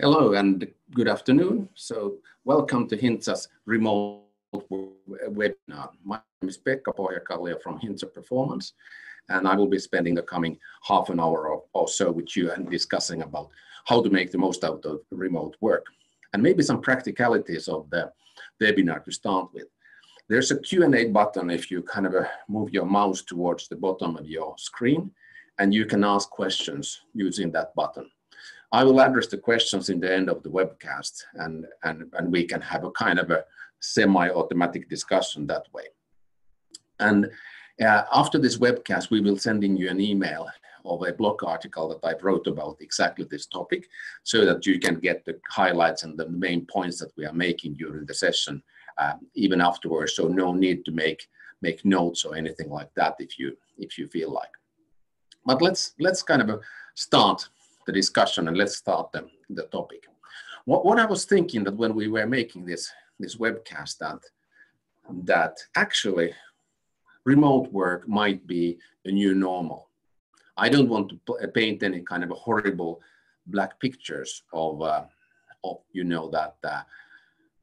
Hello and good afternoon. So welcome to Hintsa's remote webinar. My name is Pekka Pohjakallio from Hintsa Performance, and I will be spending the coming half an hour or, or so with you and discussing about how to make the most out of remote work and maybe some practicalities of the webinar to start with. There's a Q&A button if you kind of uh, move your mouse towards the bottom of your screen, and you can ask questions using that button. I will address the questions in the end of the webcast and, and, and we can have a kind of a semi-automatic discussion that way. And uh, after this webcast, we will send in you an email of a blog article that I wrote about exactly this topic so that you can get the highlights and the main points that we are making during the session uh, even afterwards. So no need to make make notes or anything like that if you if you feel like. But let's let's kind of start the discussion and let's start the, the topic. What, what I was thinking that when we were making this, this webcast that, that actually remote work might be a new normal. I don't want to paint any kind of a horrible black pictures of, uh, of you know, that uh,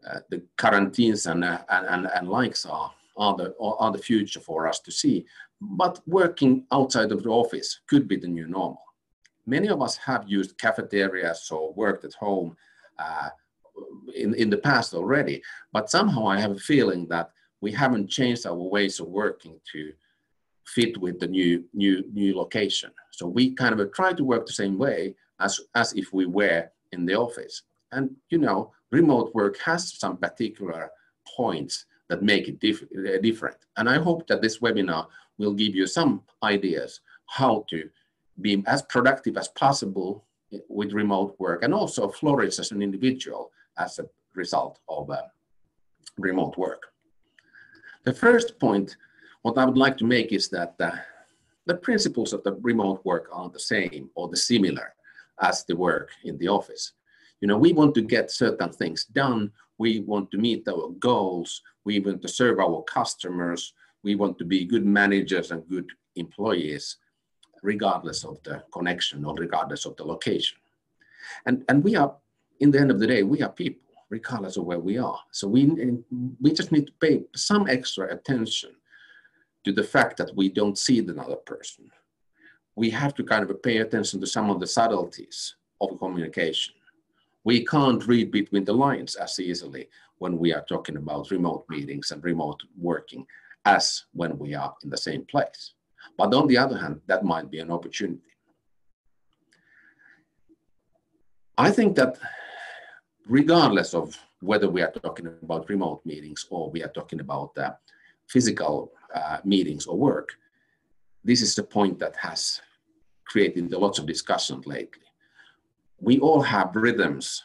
uh, the quarantines and, uh, and, and, likes are, are, the, are the future for us to see. But working outside of the office could be the new normal many of us have used cafeterias or worked at home uh, in, in the past already, but somehow I have a feeling that we haven't changed our ways of working to fit with the new, new, new location. So we kind of try to work the same way as, as if we were in the office. And, you know, remote work has some particular points that make it diff uh, different. And I hope that this webinar will give you some ideas how to be as productive as possible with remote work and also flourish as an individual as a result of uh, remote work. The first point, what I would like to make is that uh, the principles of the remote work are the same or the similar as the work in the office. You know, we want to get certain things done. We want to meet our goals. We want to serve our customers. We want to be good managers and good employees regardless of the connection or regardless of the location. And, and we are, in the end of the day, we are people, regardless of where we are. So we, we just need to pay some extra attention to the fact that we don't see another person. We have to kind of pay attention to some of the subtleties of communication. We can't read between the lines as easily when we are talking about remote meetings and remote working as when we are in the same place. But on the other hand, that might be an opportunity. I think that regardless of whether we are talking about remote meetings or we are talking about uh, physical uh, meetings or work, this is the point that has created lots of discussion lately. We all have rhythms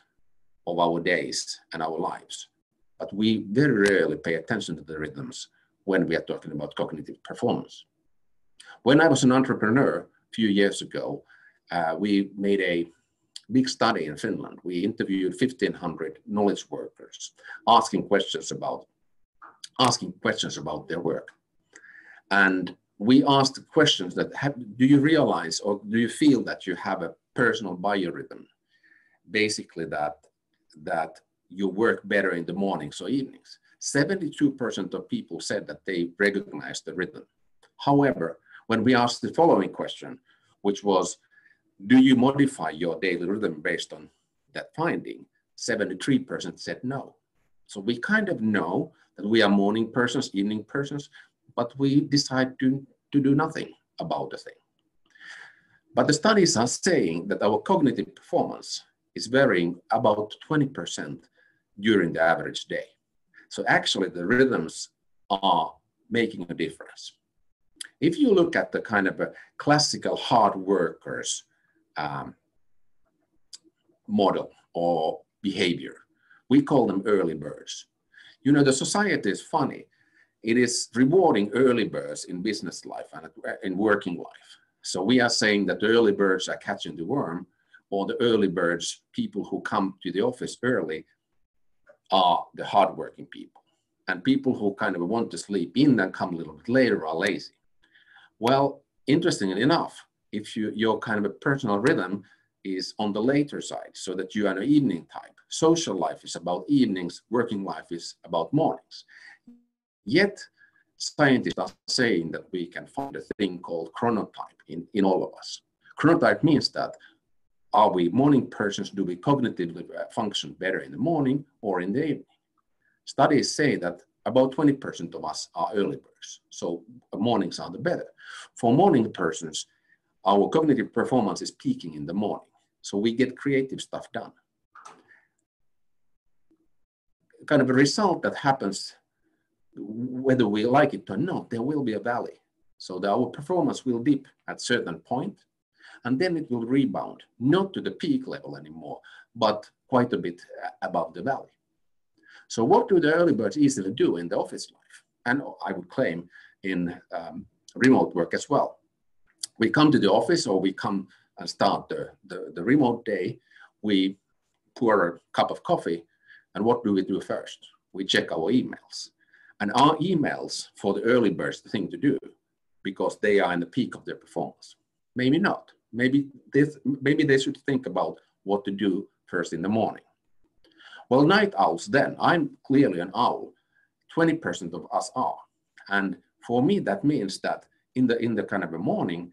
of our days and our lives, but we very rarely pay attention to the rhythms when we are talking about cognitive performance. When I was an entrepreneur a few years ago, uh, we made a big study in Finland. We interviewed 1,500 knowledge workers, asking questions about asking questions about their work. And we asked questions that have, do you realize or do you feel that you have a personal biorhythm? Basically that, that you work better in the mornings or evenings. 72% of people said that they recognize the rhythm. However, when we asked the following question, which was, do you modify your daily rhythm based on that finding? 73% said no. So we kind of know that we are morning persons, evening persons, but we decide to, to do nothing about the thing. But the studies are saying that our cognitive performance is varying about 20% during the average day. So actually the rhythms are making a difference. If you look at the kind of a classical hard workers um, model or behavior, we call them early birds. You know, the society is funny. It is rewarding early birds in business life and in working life. So we are saying that the early birds are catching the worm, or the early birds, people who come to the office early, are the hardworking people. And people who kind of want to sleep in and come a little bit later are lazy. Well, interestingly enough, if you, your kind of a personal rhythm is on the later side so that you are an evening type. Social life is about evenings, working life is about mornings. Yet scientists are saying that we can find a thing called chronotype in, in all of us. Chronotype means that are we morning persons? Do we cognitively uh, function better in the morning or in the evening? Studies say that about 20% of us are early birds, so mornings are the better. For morning persons, our cognitive performance is peaking in the morning, so we get creative stuff done. Kind of a result that happens whether we like it or not, there will be a valley. So our performance will dip at certain point, and then it will rebound, not to the peak level anymore, but quite a bit uh, above the valley. So what do the early birds easily do in the office life? And I would claim in um, remote work as well. We come to the office or we come and start the, the, the remote day, we pour a cup of coffee, and what do we do first? We check our emails. And our emails for the early birds the thing to do because they are in the peak of their performance? Maybe not. Maybe this, maybe they should think about what to do first in the morning. Well, night owls then, I'm clearly an owl. 20% of us are. And for me, that means that in the in the kind of a morning,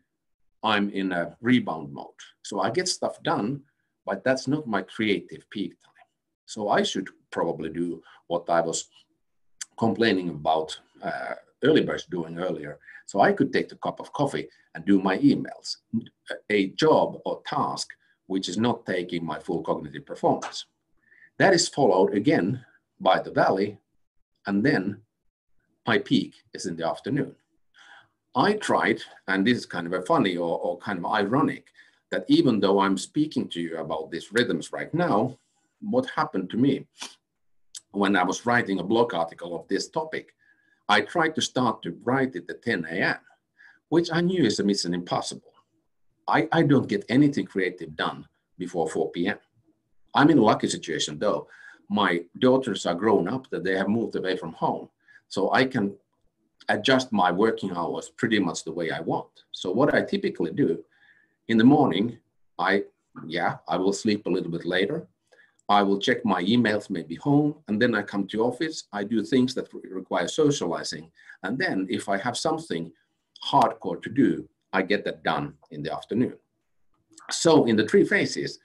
I'm in a rebound mode. So I get stuff done, but that's not my creative peak time. So I should probably do what I was complaining about uh, early birds doing earlier. So I could take the cup of coffee and do my emails, a job or task which is not taking my full cognitive performance. That is followed again by the valley, and then my peak is in the afternoon. I tried, and this is kind of a funny or, or kind of ironic, that even though I'm speaking to you about these rhythms right now, what happened to me when I was writing a blog article of this topic, I tried to start to write it at 10 a.m., which I knew is a mission impossible. I, I don't get anything creative done before 4 p.m. I'm in a lucky situation though. My daughters are grown up, that they have moved away from home. So I can adjust my working hours pretty much the way I want. So what I typically do in the morning, I, yeah, I will sleep a little bit later. I will check my emails, maybe home, and then I come to office. I do things that require socializing. And then if I have something hardcore to do, I get that done in the afternoon. So in the three phases,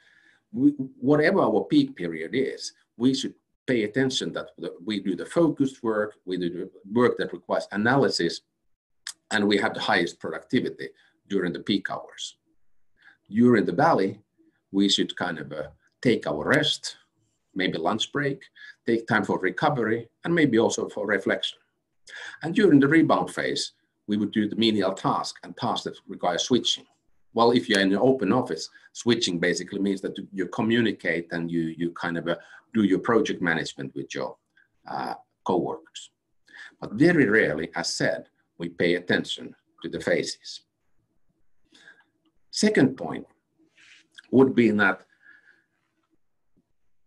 we, whatever our peak period is, we should pay attention that we do the focused work, we do the work that requires analysis, and we have the highest productivity during the peak hours. During the valley, we should kind of uh, take our rest, maybe lunch break, take time for recovery, and maybe also for reflection. And during the rebound phase, we would do the menial task and tasks that require switching. Well, if you're in an open office, switching basically means that you communicate and you, you kind of uh, do your project management with your uh, co-workers. But very rarely, as said, we pay attention to the faces. Second point would be that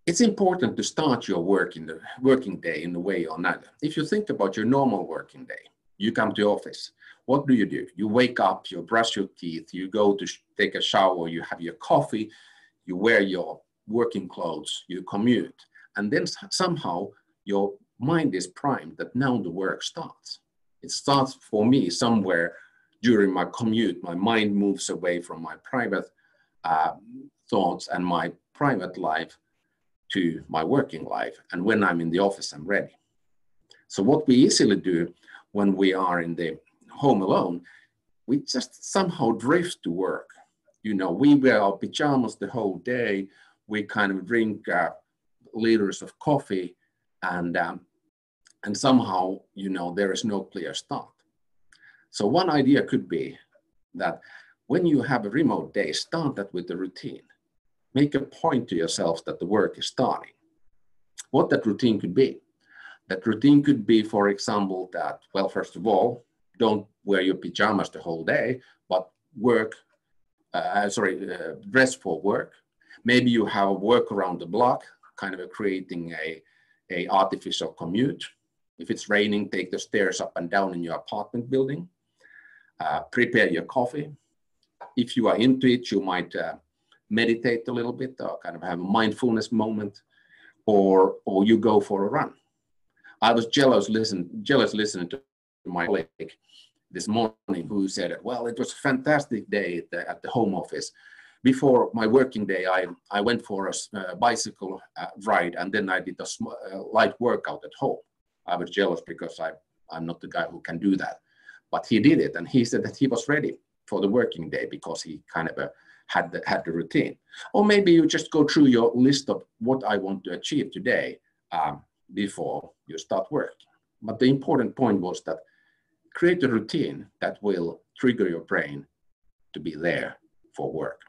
it's important to start your work in the working day in a way or another. If you think about your normal working day, you come to office. What do you do? You wake up, you brush your teeth, you go to take a shower, you have your coffee, you wear your working clothes, you commute, and then somehow your mind is primed that now the work starts. It starts for me somewhere during my commute. My mind moves away from my private uh, thoughts and my private life to my working life. And when I'm in the office, I'm ready. So what we easily do when we are in the home alone, we just somehow drift to work. You know, we wear our pajamas the whole day. We kind of drink uh, liters of coffee, and um, and somehow, you know, there is no clear start. So one idea could be that when you have a remote day, start that with a routine make a point to yourself that the work is starting. What that routine could be. That routine could be, for example, that, well, first of all, don't wear your pajamas the whole day, but work, uh, sorry, uh, dress for work. Maybe you have a work around the block, kind of creating a, a artificial commute. If it's raining, take the stairs up and down in your apartment building. Uh, prepare your coffee. If you are into it, you might uh, meditate a little bit or kind of have a mindfulness moment or or you go for a run. I was jealous listen jealous listening to my colleague this morning who said, well, it was a fantastic day at the, at the home office. Before my working day, I, I went for a uh, bicycle uh, ride and then I did a sm- uh, light workout at home. I was jealous because I, I'm not the guy who can do that. But he did it and he said that he was ready for the working day because he kind of uh, had the, had the routine. Or maybe you just go through your list of what I want to achieve today um, before you start work. But the important point was that create a routine that will trigger your brain to be there for work.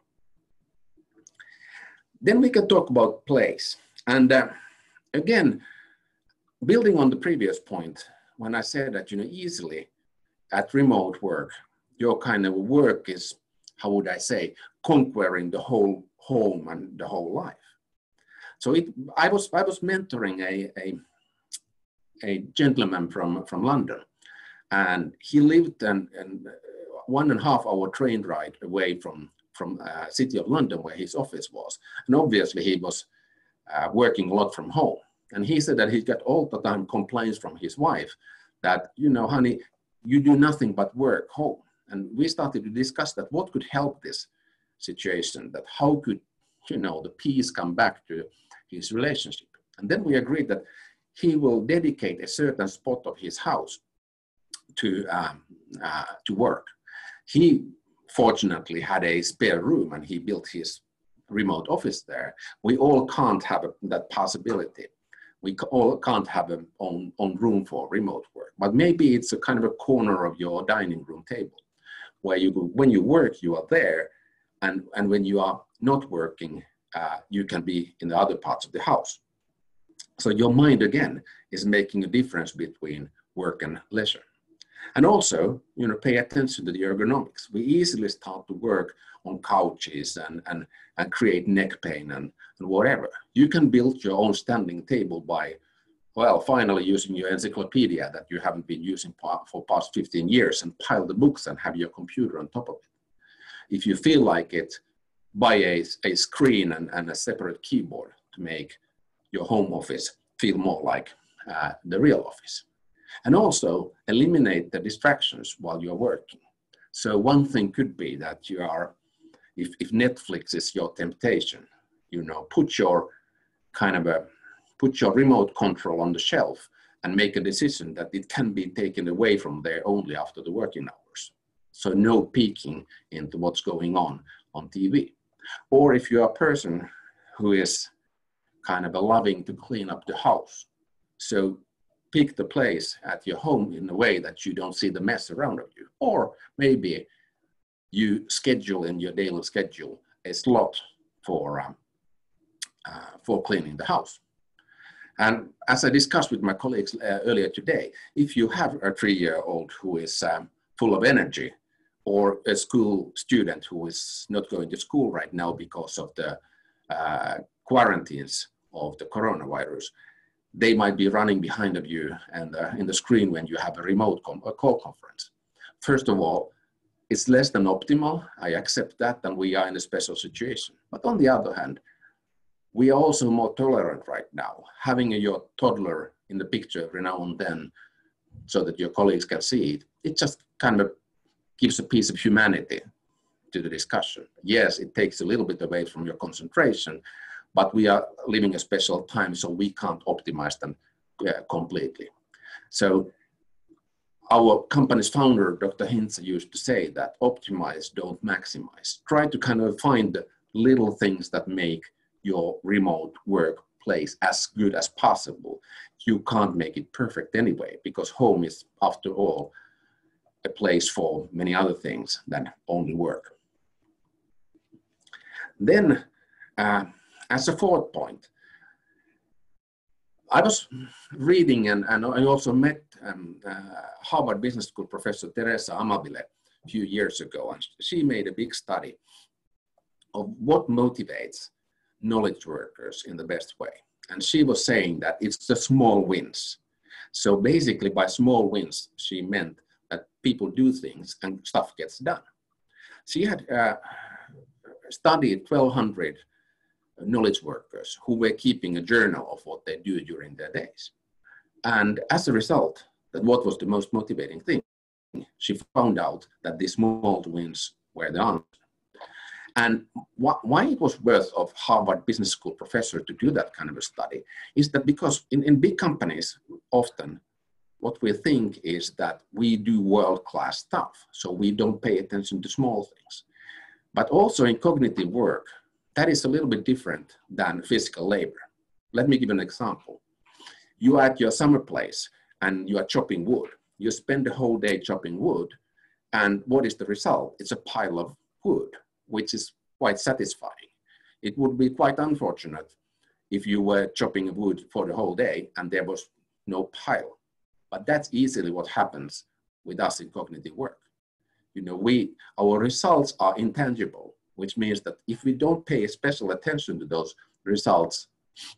Then we can talk about place. And uh, again, building on the previous point, when I said that, you know, easily at remote work, your kind of work is, how would I say, conquering the whole home and the whole life. So it, I was I was mentoring a, a, a gentleman from, from London, and he lived and and one and a half hour train ride away from from uh, city of London where his office was, and obviously he was uh, working a lot from home. And he said that he got all the time complaints from his wife that you know, honey, you do nothing but work home. And we started to discuss that what could help this situation, that how could you know the peace come back to his relationship. And then we agreed that he will dedicate a certain spot of his house to, um, uh, to work. He fortunately had a spare room and he built his remote office there. We all can't have a, that possibility. We all can't have an own, own room for remote work, but maybe it's a kind of a corner of your dining room table where you, when you work, you are there. And, and when you are not working, uh, you can be in the other parts of the house. So your mind again is making a difference between work and leisure. And also, you know, pay attention to the ergonomics. We easily start to work on couches and, and, and create neck pain and, and whatever. You can build your own standing table by, well, finally using your encyclopedia that you haven't been using for past 15 years and pile the books and have your computer on top of it. If you feel like it, buy a, a screen and, and a separate keyboard to make your home office feel more like uh, the real office. And also eliminate the distractions while you're working. So one thing could be that you are, if, if Netflix is your temptation, you know, put your kind of a, put your remote control on the shelf and make a decision that it can be taken away from there only after the working hours. So no peeking into what's going on on TV. Or if you're a person who is kind of a loving to clean up the house. So pick the place at your home in a way that you don't see the mess around of you. Or maybe you schedule in your daily schedule a slot for, um, uh, for cleaning the house. And as I discussed with my colleagues uh, earlier today, if you have a three-year-old who is um, full of energy or a school student who is not going to school right now because of the uh, quarantines of the coronavirus, they might be running behind of you and uh, in the screen when you have a remote a call conference. First of all, it's less than optimal. I accept that, and we are in a special situation. But on the other hand, we are also more tolerant right now. Having a, your toddler in the picture every now and then so that your colleagues can see it, it just kind of gives a piece of humanity to the discussion. Yes, it takes a little bit away from your concentration, but we are living a special time, so we can't optimize them uh, completely. So our company's founder, Dr. Hintsa, used to say that optimize, don't maximize. Try to kind of find little things that make your remote workplace as good as possible. You can't make it perfect anyway, because home is, after all, a place for many other things than only work. Then, uh, as a fourth point, I was reading and, and I also met um, uh, Harvard Business School professor Teresa Amabile a few years ago, and she made a big study of what motivates knowledge workers in the best way. And she was saying that it's the small wins. So basically, by small wins, she meant that people do things and stuff gets done. She had uh, studied 1,200 knowledge workers who were keeping a journal of what they do during their days. And as a result, that what was the most motivating thing? She found out that these small wins were the answer. And wh- why it was worth of Harvard Business School professor to do that kind of a study is that because in, in big companies, often what we think is that we do world-class stuff, so we don't pay attention to small things. But also in cognitive work, that is a little bit different than physical labor. Let me give an example. You are at your summer place and you are chopping wood. You spend the whole day chopping wood, and what is the result? It's a pile of wood, which is quite satisfying. It would be quite unfortunate if you were chopping wood for the whole day and there was no pile. But that's easily what happens with us in cognitive work. You know, we our results are intangible, which means that if we don't pay special attention to those results,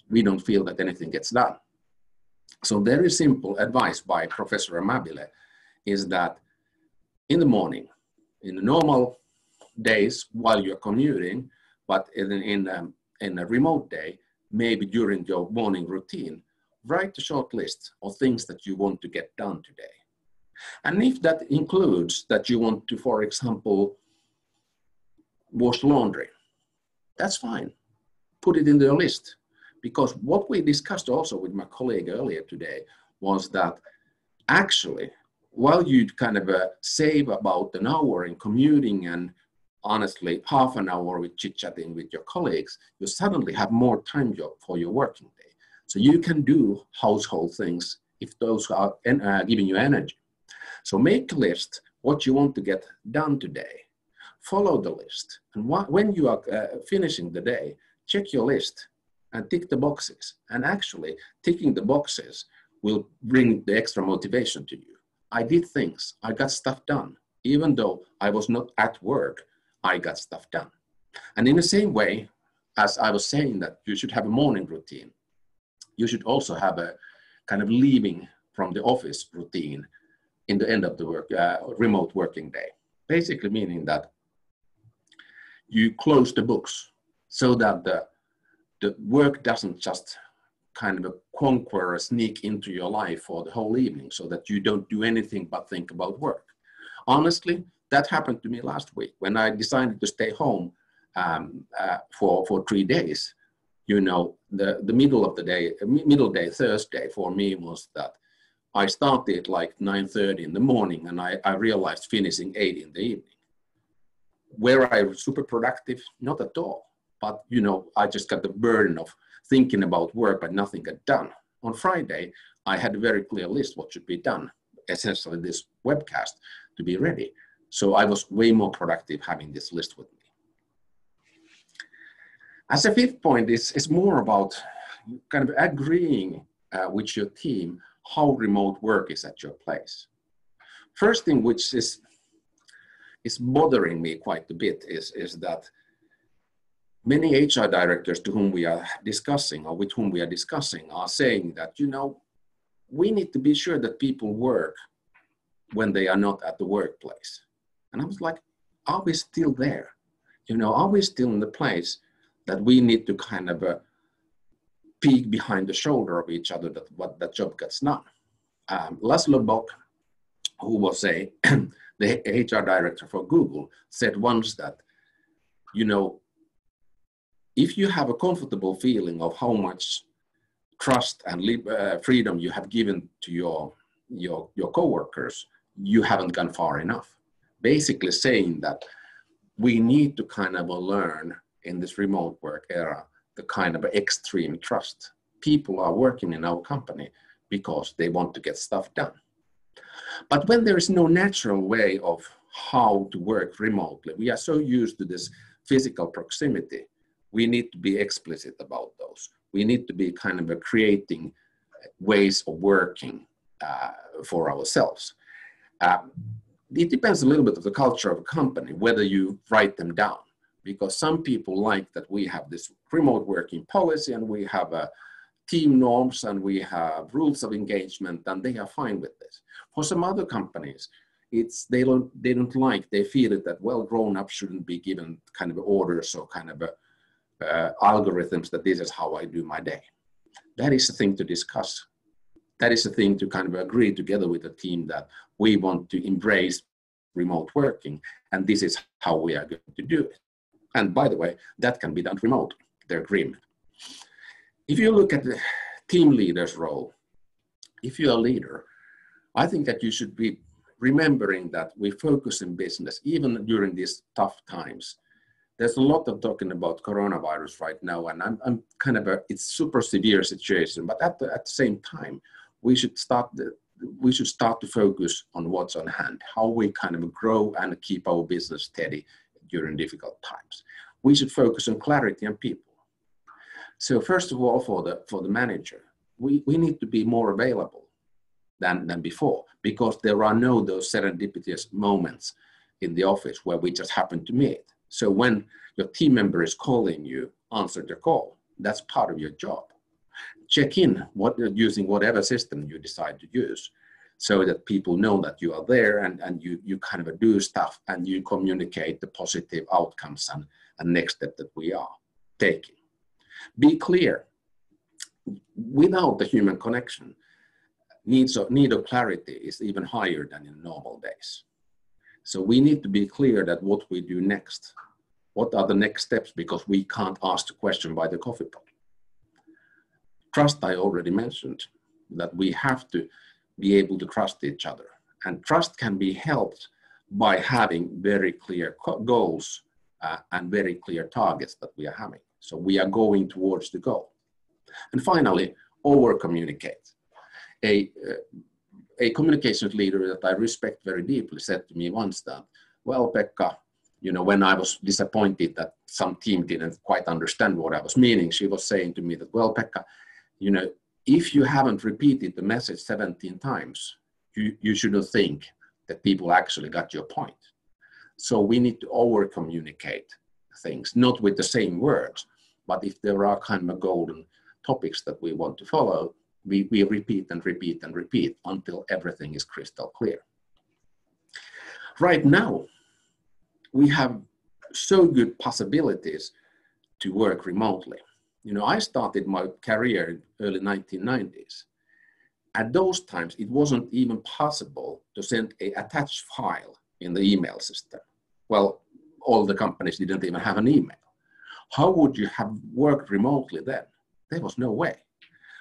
we don't feel that anything gets done. So very simple advice by Professor Amabile is that in the morning, in the normal days while you're commuting, but in, in, um, in a remote day, maybe during your morning routine, write a short list of things that you want to get done today. And if that includes that you want to, for example, wash laundry, that's fine. Put it in the list. Because what we discussed also with my colleague earlier today was that actually, while you'd kind of uh, save about an hour in commuting and honestly half an hour with chit chatting with your colleagues, you suddenly have more time job for your working day. So you can do household things if those are uh, giving you energy. So make a list what you want to get done today. Follow the list. And when you are uh, finishing the day, check your list and tick the boxes. And actually, ticking the boxes will bring the extra motivation to you. I did things, I got stuff done. Even though I was not at work, I got stuff done. And in the same way, as I was saying that you should have a morning routine, you should also have a kind of leaving from the office routine in the end of the work, uh, remote working day. Basically meaning that you close the books so that the the work doesn't just kind of conquer or sneak into your life for the whole evening so that you don't do anything but think about work. Honestly, that happened to me last week when I decided to stay home um, uh, for, for three days. You know, the, the middle of the day, middle day Thursday for me was that I started like 9.30 in the morning and I, I realized finishing 8 in the evening. Were I super productive? Not at all but you know, I just got the burden of thinking about work, but nothing got done. On Friday, I had a very clear list what should be done, essentially this webcast to be ready. So I was way more productive having this list with me. As a fifth point, is is more about kind of agreeing uh, with your team how remote work is at your place. First thing which is is bothering me quite a bit is, is that many HR directors to whom we are discussing or with whom we are discussing are saying that, you know, we need to be sure that people work when they are not at the workplace. And I was like, are we still there? You know, are we still in the place that we need to kind of uh, peek behind the shoulder of each other that what that job gets done? Um, Laszlo Bock, who was a the HR director for Google, said once that, you know, if you have a comfortable feeling of how much trust and uh, freedom you have given to your your your coworkers, you haven't gone far enough. Basically, saying that we need to kind of learn in this remote work era the kind of extreme trust. People are working in our company because they want to get stuff done. But when there is no natural way of how to work remotely, we are so used to this physical proximity we need to be explicit about those. We need to be kind of creating ways of working uh, for ourselves. Uh, it depends a little bit of the culture of a company, whether you write them down, because some people like that we have this remote working policy and we have uh, team norms and we have rules of engagement and they are fine with this. For some other companies, it's they don't they don't like they feel it that well grown up shouldn't be given kind of orders or kind of a, uh, algorithms that this is how I do my day. That is the thing to discuss. That is the thing to kind of agree together with the team that we want to embrace remote working and this is how we are going to do it. And by the way, that can be done remote, the agreement. If you look at the team leader's role, if you're a leader, I think that you should be remembering that we focus in business, even during these tough times. There's a lot of talking about coronavirus right now, and I'm, I'm kind of a, it's super severe situation, but at the, at the same time, we should start the, we should start to focus on what's on hand, how we kind of grow and keep our business steady during difficult times. We should focus on clarity and people. So first of all, for the for the manager, we, we need to be more available than, than before because there are no those serendipitous moments in the office where we just happen to meet. So when your team member is calling you, answer the call. That's part of your job. Check in what using whatever system you decide to use so that people know that you are there and, and you, you kind of do stuff and you communicate the positive outcomes and, and next step that we are taking. Be clear. Without the human connection, needs of, need of clarity is even higher than in normal days. So we need to be clear that what we do next, what are the next steps, because we can't ask the question by the coffee pot. Trust, I already mentioned, that we have to be able to trust each other. And trust can be helped by having very clear goals uh, and very clear targets that we are having. So we are going towards the goal. And finally, over communicate a, a communications leader that I respect very deeply said to me once that, well, Pekka, you know, when I was disappointed that some team didn't quite understand what I was meaning, she was saying to me that, well, Pekka, you know, if you haven't repeated the message 17 times, you, you shouldn't think that people actually got your point. So we need to over communicate things, not with the same words, but if there are kind of golden topics that we want to follow, we, we repeat and repeat and repeat until everything is crystal clear. Right now, we have so good possibilities to work remotely. You know, I started my career in early 1990s. At those times, it wasn't even possible to send a attached file in the email system. Well, all the companies didn't even have an email. How would you have worked remotely then? There was no way.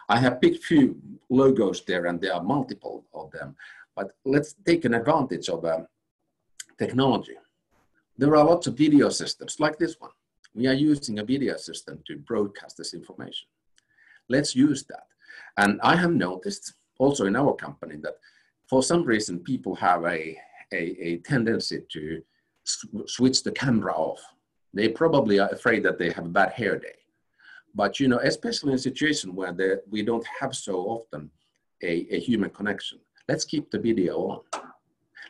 I have picked few logos there and there are multiple of them, but let's take an advantage of um, technology. There are lots of video systems like this one. We are using a video system to broadcast this information. Let's use that. And I have noticed also in our company that for some reason people have a, a, a tendency to switch the camera off. They probably are afraid that they have a bad hair day but you know, especially in a situation where the, we don't have so often a, a human connection, let's keep the video on.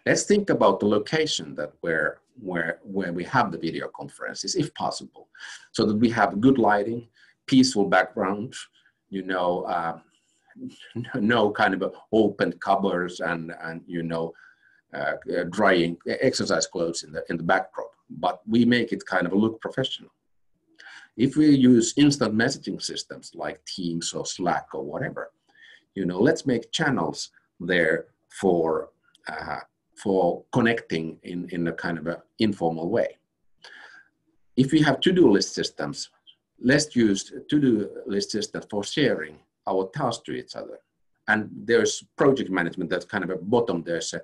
Let's think about the location that where where where we have the video conferences, if possible, so that we have good lighting, peaceful background, you know, uh, no kind of open cupboards and and you know, uh, drying exercise clothes in the in the backdrop. But we make it kind of look professional. If we use instant messaging systems like Teams or Slack or whatever, you know, let's make channels there for uh, for connecting in, in a kind of a informal way. If we have to-do list systems, let's use to-do list systems for sharing our tasks to each other. And there's project management that's kind of a bottom, there's a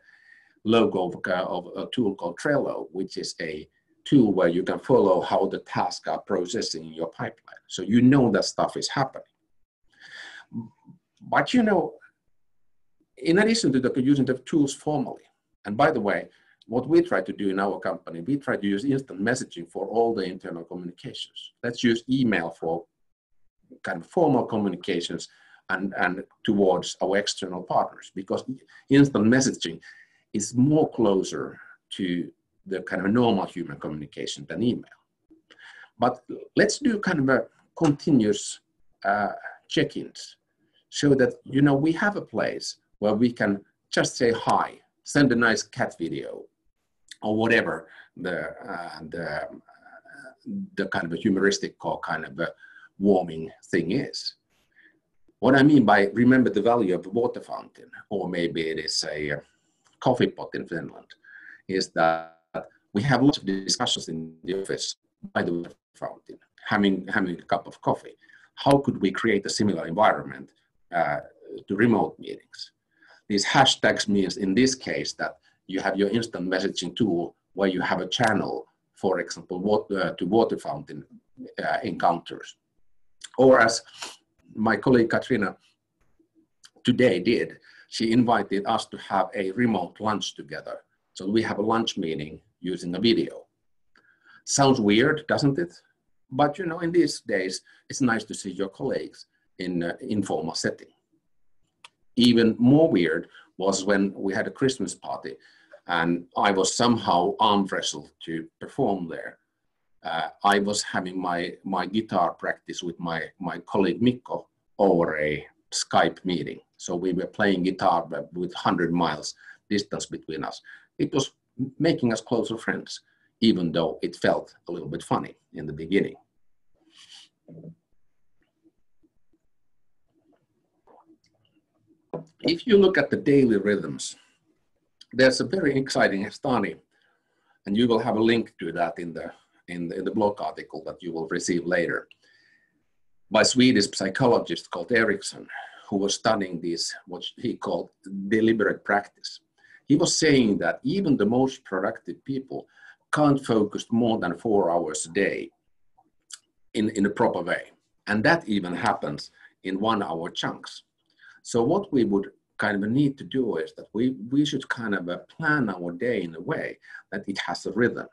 logo of, of a tool called Trello, which is a tool where you can follow how the tasks are processing in your pipeline. So you know that stuff is happening. But you know, in addition to the using the tools formally, and by the way, what we try to do in our company, we try to use instant messaging for all the internal communications. Let's use email for kind of formal communications and, and towards our external partners because instant messaging is more closer to the kind of normal human communication than email. But let's do kind of a continuous uh, check-ins so that, you know, we have a place where we can just say hi send a nice cat video or whatever the, uh, the, uh, the kind of a humoristic or kind of a warming thing is. What I mean by remember the value of a water fountain, or maybe it is a uh, coffee pot in Finland, is that we have lots of discussions in the office by the fountain, having, having a cup of coffee. How could we create a similar environment uh, to remote meetings? These hashtags means in this case that you have your instant messaging tool where you have a channel, for example, uh, to water fountain uh, encounters. Or as my colleague Katrina today did, she invited us to have a remote lunch together. So we have a lunch meeting using a video. Sounds weird, doesn't it? But you know, in these days, it's nice to see your colleagues in an informal setting. Even more weird was when we had a Christmas party and I was somehow arm wrestled to perform there uh, I was having my, my guitar practice with my, my colleague Mikko over a Skype meeting. So we were playing guitar with 100 miles distance between us. It was making us closer friends, even though it felt a little bit funny in the beginning. If you look at the daily rhythms, there's a very exciting study, and you will have a link to that in the in the, in the blog article that you will receive later by Swedish psychologist called Ericsson, who was studying this, what he called deliberate practice. He was saying that even the most productive people can't focus more than four hours a day in, in a proper way. And that even happens in one hour chunks. So what we would kind of need to do is that we, we should kind of uh, plan our day in a way that it has a rhythm.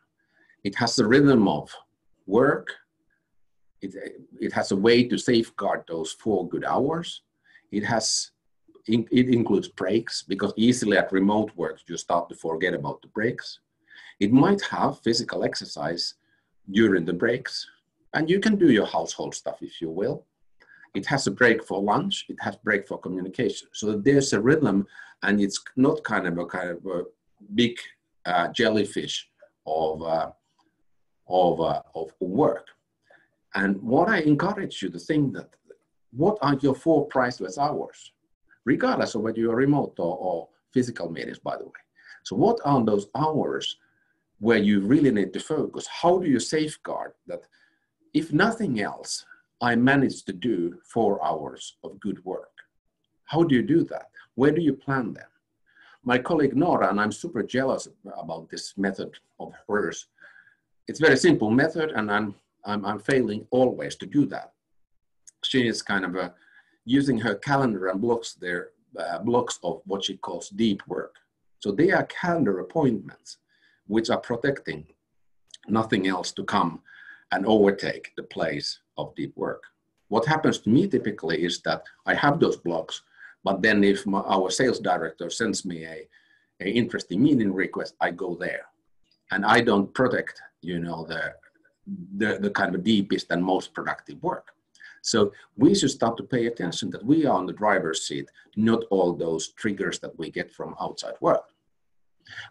It has a rhythm of work. It, it has a way to safeguard those four good hours. It has it includes breaks because easily at remote work you start to forget about the breaks. It might have physical exercise during the breaks, and you can do your household stuff if you will. It has a break for lunch. It has break for communication. So there's a rhythm, and it's not kind of a kind of a big uh, jellyfish of uh, of, uh, of work. And what I encourage you to think that what are your four priceless hours, regardless of whether you're remote or, or physical meetings, by the way. So what are those hours where you really need to focus? How do you safeguard that if nothing else, I managed to do four hours of good work? How do you do that? Where do you plan them? My colleague Nora, and I'm super jealous about this method of hers, it's very simple method and I'm, I'm, I'm failing always to do that. She is kind of uh, using her calendar and blocks their uh, blocks of what she calls deep work. So they are calendar appointments which are protecting nothing else to come and overtake the place of deep work. What happens to me typically is that I have those blocks, but then if my, our sales director sends me a, a interesting meeting request, I go there. And I don't protect you know, the, the, the kind of deepest and most productive work. So we should start to pay attention that we are on the driver's seat, not all those triggers that we get from outside world.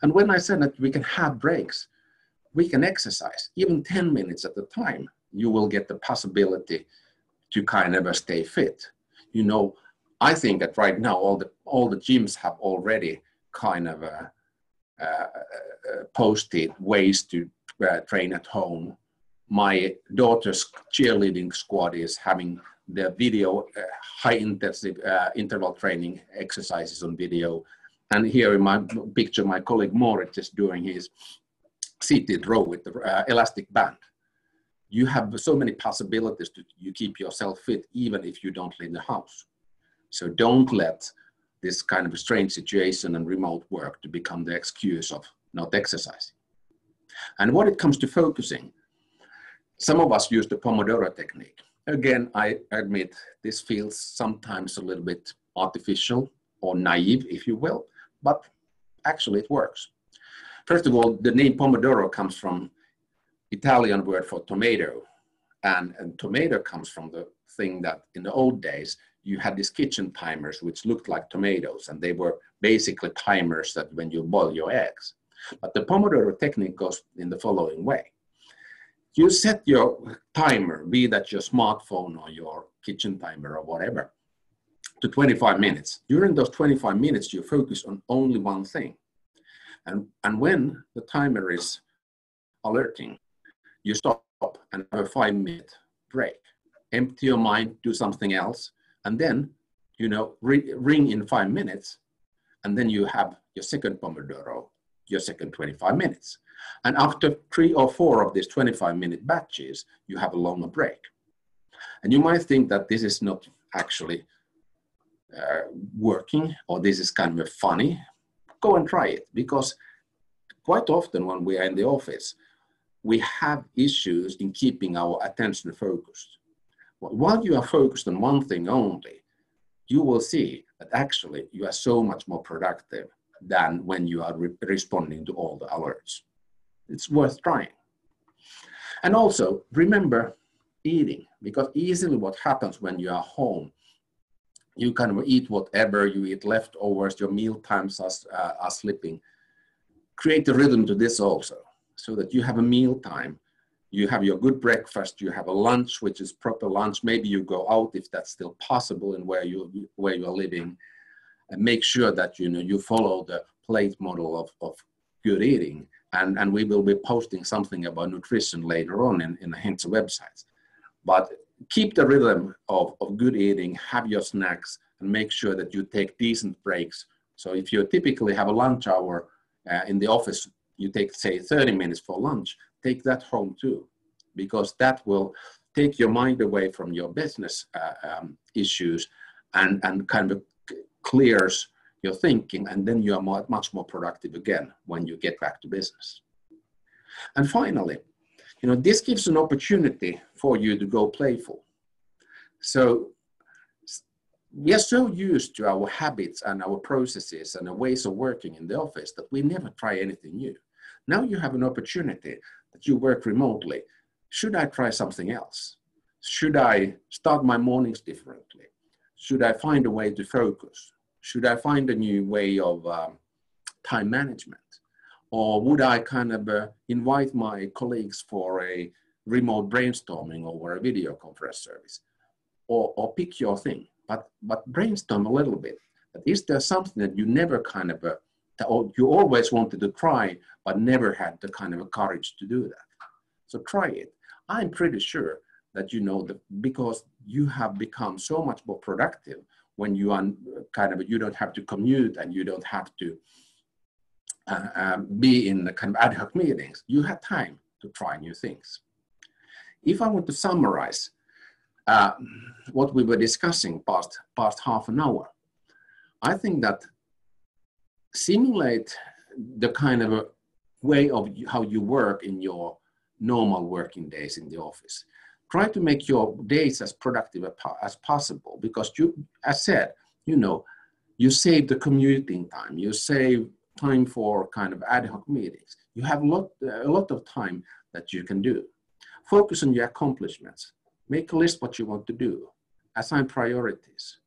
And when I said that we can have breaks, we can exercise, even 10 minutes at a time, you will get the possibility to kind of stay fit. You know, I think that right now all the all the gyms have already kind of uh, uh, uh, posted ways to uh, train at home. My daughter's cheerleading squad is having their video uh, high intensive uh, interval training exercises on video. And here in my picture, my colleague Moritz is doing his seated row with the uh, elastic band. You have so many possibilities to you keep yourself fit even if you don't leave the house. So don't let this kind of strange situation and remote work to become the excuse of not exercising. And when it comes to focusing, some of us use the Pomodoro technique. Again, I admit this feels sometimes a little bit artificial or naive, if you will, but actually it works. First of all, the name Pomodoro comes from Italian word for tomato. And, and tomato comes from the thing that in the old days, you had these kitchen timers which looked like tomatoes and they were basically timers that when you boil your eggs. But the Pomodoro technique goes in the following way. You set your timer, be that your smartphone or your kitchen timer or whatever, to 25 minutes. During those 25 minutes, you focus on only one thing. And, and when the timer is alerting, you stop and have a five minute break. Empty your mind, do something else, and then, you know, ring in five minutes, and then you have your second Pomodoro, your second 25 minutes. And after three or four of these 25 minute batches, you have a longer break. And you might think that this is not actually uh, working or this is kind of funny. Go and try it because quite often when we are in the office, we have issues in keeping our attention focused. While you are focused on one thing only, you will see that actually you are so much more productive than when you are re responding to all the alerts. It's worth trying. And also remember eating, because easily what happens when you are home, you kind of eat whatever, you eat leftovers, your meal times are, uh, are slipping. Create a rhythm to this also so that you have a meal time you have your good breakfast you have a lunch which is proper lunch maybe you go out if that's still possible and where you where you're living and make sure that you know you follow the plate model of, of good eating. And and we will be posting something about nutrition later on in, in the Hintsa websites. But keep the rhythm of, of good eating have your snacks and make sure that you take decent breaks. So if you typically have a lunch hour uh, in the office you take say 30 minutes for lunch take that home too because that will take your mind away from your business uh, um, issues and and kind of clears your thinking and then you are much more productive again when you get back to business and finally you know this gives an opportunity for you to go playful so we are so used to our habits and our processes and our ways of working in the office that we never try anything new now you have an opportunity that you work remotely. Should I try something else? Should I start my mornings differently? Should I find a way to focus? Should I find a new way of um, time management? Or would I kind of uh, invite my colleagues for a remote brainstorming over a video conference service? Or, or pick your thing, but, but brainstorm a little bit. But is there something that you never kind of uh, you always wanted to try, but never had the kind of courage to do that. So try it. I'm pretty sure that you know that because you have become so much more productive when you are kind of you don't have to commute and you don't have to uh, um, be in the kind of ad hoc meetings. You have time to try new things. If I want to summarize uh, what we were discussing past past half an hour, I think that simulate the kind of a way of how you work in your normal working days in the office. Try to make your days as productive as possible because you, as said, you know, you save the commuting time, you save time for kind of ad hoc meetings. You have a lot, a lot of time that you can do. Focus on your accomplishments. Make a list what you want to do. Assign priorities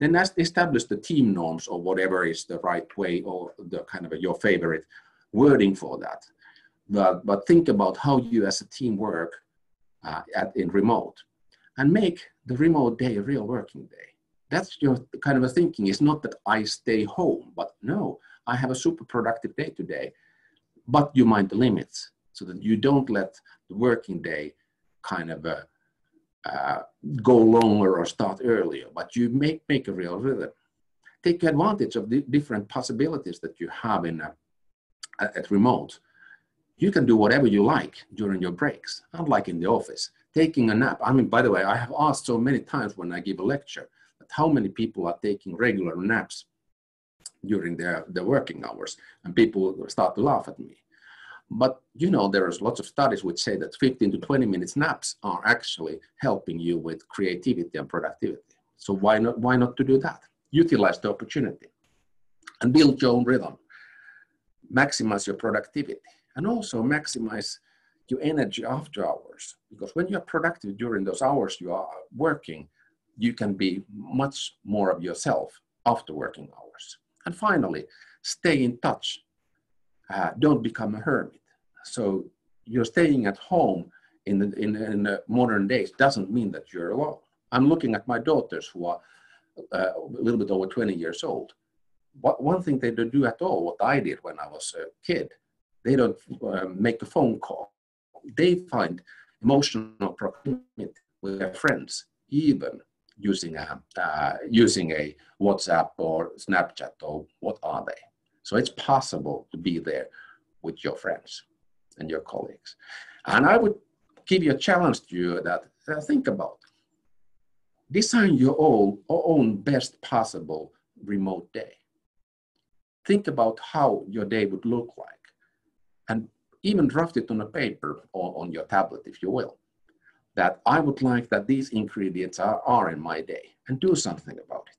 then establish the team norms or whatever is the right way or the kind of your favorite wording for that. But, but think about how you as a team work uh, at, in remote and make the remote day a real working day. That's your kind of a thinking. It's not that I stay home, but no, I have a super productive day today, but you mind the limits so that you don't let the working day kind of uh, uh, go longer or start earlier, but you make, make a real rhythm. Take advantage of the different possibilities that you have in a, at remote. You can do whatever you like during your breaks, unlike in the office. Taking a nap. I mean, by the way, I have asked so many times when I give a lecture how many people are taking regular naps during their, their working hours, and people start to laugh at me. But you know, there's lots of studies which say that 15 to 20 minutes naps are actually helping you with creativity and productivity. So why not, why not to do that? Utilize the opportunity and build your own rhythm. Maximize your productivity and also maximize your energy after hours. Because when you're productive during those hours you are working, you can be much more of yourself after working hours. And finally, stay in touch. Uh, don't become a hermit. So you're staying at home in the, in, in the modern days doesn't mean that you're alone. I'm looking at my daughters who are uh, a little bit over 20 years old. What, one thing they don't do at all, what I did when I was a kid, they don't uh, make a phone call. They find emotional proximity with their friends, even using a, uh, using a WhatsApp or Snapchat or what are they. So it's possible to be there with your friends and your colleagues. And I would give you a challenge to you that uh, think about. Design your own, own best possible remote day. Think about how your day would look like and even draft it on a paper or on your tablet, if you will, that I would like that these ingredients are, are in my day and do something about it.